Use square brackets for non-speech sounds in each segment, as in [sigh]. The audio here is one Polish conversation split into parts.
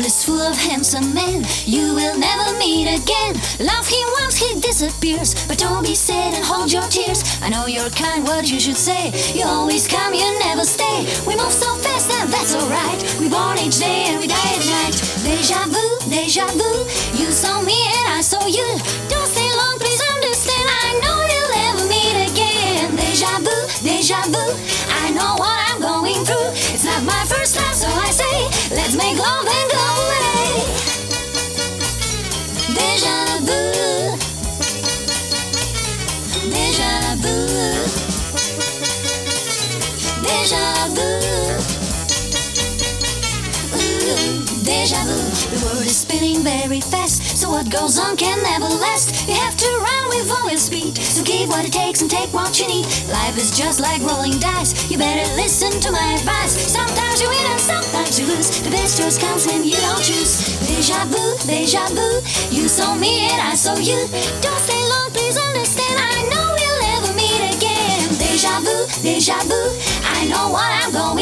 world is full of handsome men you will never meet again. Love him once he disappears, but don't be sad and hold your tears. I know you're kind, what you should say. You always come, you never stay. We move so fast, and that's alright. We born each day and we die at night. Deja vu, deja vu. You saw me and I saw you. Don't stay long, please understand. I know you'll never meet again. Deja vu, deja vu. I know what Deja vu. The world is spinning very fast, so what goes on can never last. You have to run with all your speed, so give what it takes and take what you need. Life is just like rolling dice. You better listen to my advice. Sometimes you win and sometimes you lose. The best choice comes when you don't choose. Deja vu, deja vu. You saw me and I saw you. Don't stay long, please understand. I know we'll never meet again. Deja vu, deja vu.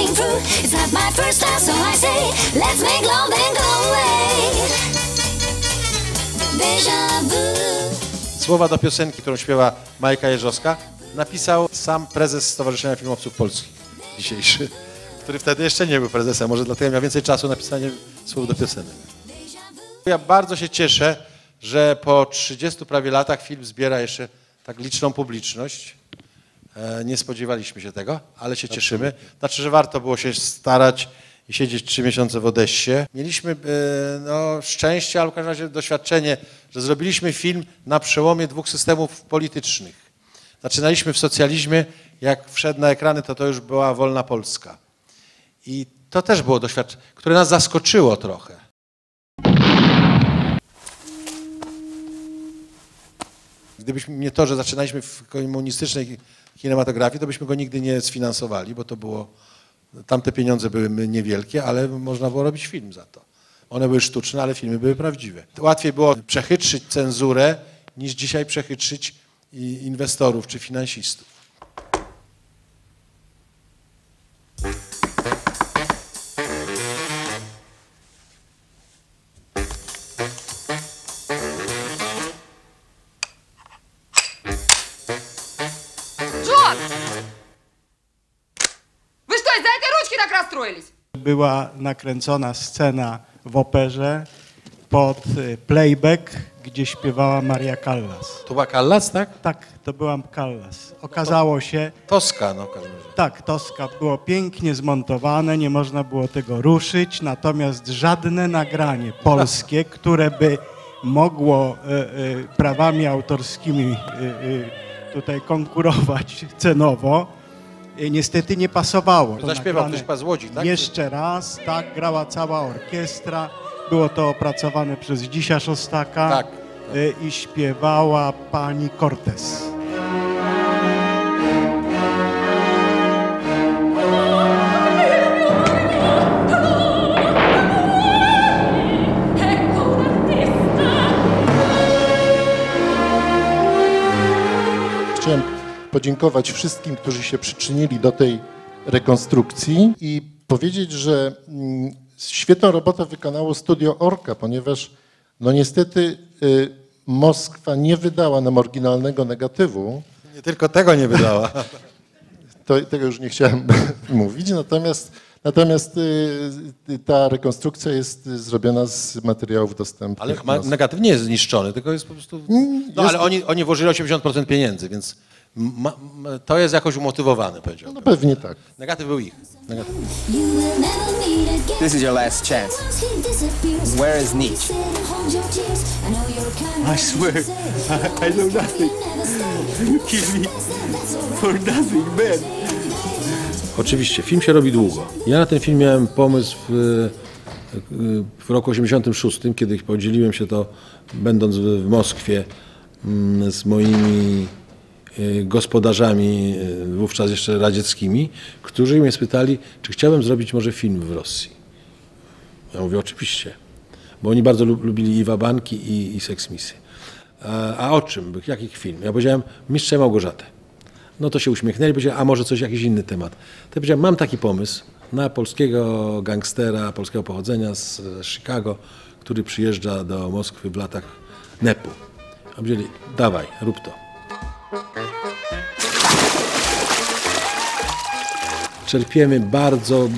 Through. It's not my first so I say, let's make love go away. Vu. Słowa do piosenki, którą śpiewa Majka Jeżowska, napisał sam prezes Stowarzyszenia Filmowców Polskich dzisiejszy, który wtedy jeszcze nie był prezesem. Może dlatego miał więcej czasu na pisanie słów do piosenek. Ja bardzo się cieszę, że po 30 prawie latach film zbiera jeszcze tak liczną publiczność. E, Nie spodziewaliśmy się tego, ale się cieszymy. Znaczy, że warto było się starać i siedzieć trzy miesiące w Odessie. Mieliśmy e, no, szczęście, ale w każdym razie doświadczenie, że zrobiliśmy film na przełomie dwóch systemów politycznych. Zaczynaliśmy w socjalizmie, jak wszedł na ekrany, to to już była wolna Polska. I to też było doświadczenie, które nas zaskoczyło trochę. Gdybyśmy nie to, że zaczynaliśmy w komunistycznej kinematografii, to byśmy go nigdy nie sfinansowali, bo to było, tamte pieniądze były niewielkie, ale można było robić film za to. One były sztuczne, ale filmy były prawdziwe. Łatwiej było przechytrzyć cenzurę, niż dzisiaj przechytrzyć inwestorów czy finansistów. Джон! Вы что, из-за этой ручки так расстроились? Była nakręcona scena w operze pod y, playback, gdzie śpiewała Maria Callas. To była Callas, tak? Tak, to byłam Callas. Okazało się, Toska, no w każdym razie. tak, Toska było pięknie zmontowane, nie można było tego ruszyć, natomiast żadne nagranie polskie, które by mogło y, y, prawami autorskimi y, y, tutaj konkurować cenowo, y, niestety nie pasowało. To Zaśpiewał nagrane ktoś Łodzi, tak? Jeszcze raz, tak, grała cała orkiestra, było to opracowane przez Dzisia Szostaka Tak. y, i śpiewała pani Cortez. Podziękować wszystkim, którzy się przyczynili do tej rekonstrukcji i powiedzieć, że mm, świetną robotę wykonało studio Orka, ponieważ no niestety y, Moskwa nie wydała nam oryginalnego negatywu. Nie tylko tego nie wydała. [laughs] To, tego już nie chciałem [laughs] mówić, natomiast, natomiast y, y, ta rekonstrukcja jest zrobiona z materiałów dostępnych. Ale negatywnie nie jest zniszczony, tylko jest po prostu... Mm, No jest- ale oni, oni włożyli 80% pieniędzy, więc ma, ma, to jest jakoś umotywowane, powiedziałbym. No pewnie tak. Negatyw był ich. Negatyw. This is your last chance. Where is Nietzsche? I I swear, say. I know nothing. You kill me for nothing, man. Oczywiście, film się robi długo. Ja na ten film miałem pomysł w, w roku 86, kiedy podzieliłem się to, będąc w, w Moskwie mm, z moimi gospodarzami, y, wówczas jeszcze radzieckimi, którzy mnie spytali, czy chciałbym zrobić może film w Rosji. Ja mówię, oczywiście, bo oni bardzo lub, lubili i Wabanki, i, i Seks Misy. A, a o czym? Jakich film? Ja powiedziałem, Mistrze i Małgorzatę. No to się uśmiechnęli, powiedzieli, a może coś, jakiś inny temat. To powiedziałem, mam taki pomysł, na polskiego gangstera, polskiego pochodzenia z Chicago, który przyjeżdża do Moskwy w latach NEP-u. A powiedzieli, dawaj, rób to. Czerpiemy bardzo e,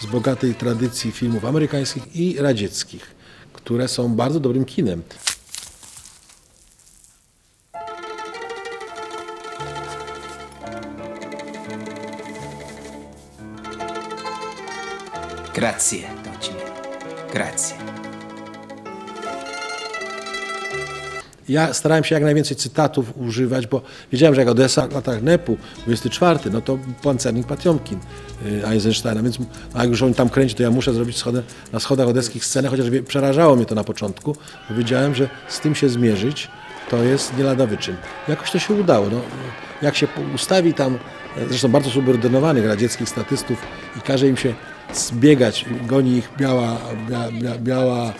z bogatej tradycji filmów amerykańskich i radzieckich, które są bardzo dobrym kinem. Grazie, Docile. Grazie. Ja starałem się jak najwięcej cytatów używać, bo wiedziałem, że jak Odessa w latach NEP-u, 24, no to pancernik Patiomkin y, Eisensteina, więc a jak już on tam kręci, to ja muszę zrobić schodę, na schodach odeckich scenę, chociaż przerażało mnie to na początku, bo wiedziałem, że z tym się zmierzyć to jest nie lada wyczyn. Jakoś to się udało. No, jak się ustawi tam, e, zresztą bardzo subordynowanych radzieckich statystów i każe im się zbiegać, goni ich biała, bia, bia, biała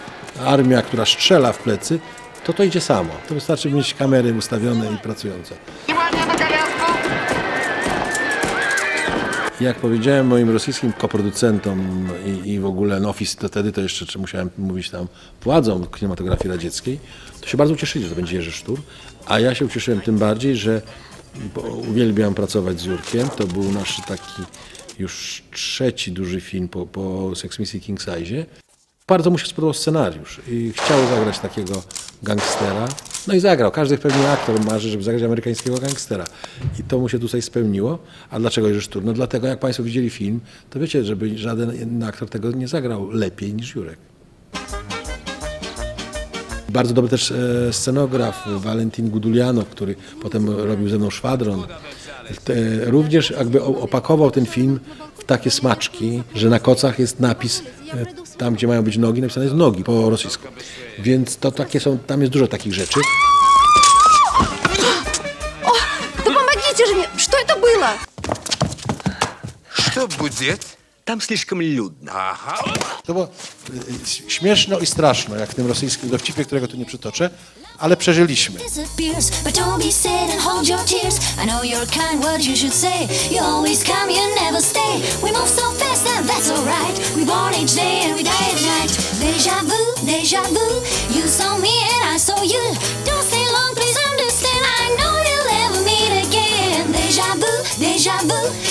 armia, która strzela w plecy, to to idzie samo. To wystarczy mieć kamery ustawione i pracujące. Jak powiedziałem moim rosyjskim koproducentom i, i w ogóle no, office, to wtedy to jeszcze czy musiałem mówić tam władzom kinematografii radzieckiej, to się bardzo ucieszyli, że to będzie Jerzy Sztur, a ja się ucieszyłem tym bardziej, że bo uwielbiam pracować z Jurkiem, to był nasz taki już trzeci duży film po, po Sex Missy King Size. Bardzo mu się spodobał scenariusz i chciał zagrać takiego gangstera. No i zagrał. Każdy pewnie aktor marzy, żeby zagrać amerykańskiego gangstera. I to mu się tutaj spełniło. A dlaczego Jerzy Sztur? No dlatego, jak Państwo widzieli film, to wiecie, żeby żaden aktor tego nie zagrał lepiej niż Jurek. Bardzo dobry też e, scenograf Valentin Gudulianow, który potem robił ze mną Szwadron Te, również jakby o- opakował ten film w takie smaczki, że na kocach jest napis e, tam, gdzie mają być nogi, napisane jest nogi po rosyjsku. Więc to takie są, tam jest dużo takich rzeczy. Да помогите же мне! Что это было? Что будет? Там слишком людно. Ага. To było e, śmieszno i straszno, jak w tym rosyjskim dowcipie, którego tu nie przytoczę, ale przeżyliśmy. Hold your tears. I know you're kind, what you should say. You always come, you never stay. We move so fast, and that's alright. We born each day and we die at night. Deja vu, deja vu. You saw me and I saw you. Don't stay long, please understand. I know you'll ever meet again. Deja vu, deja vu.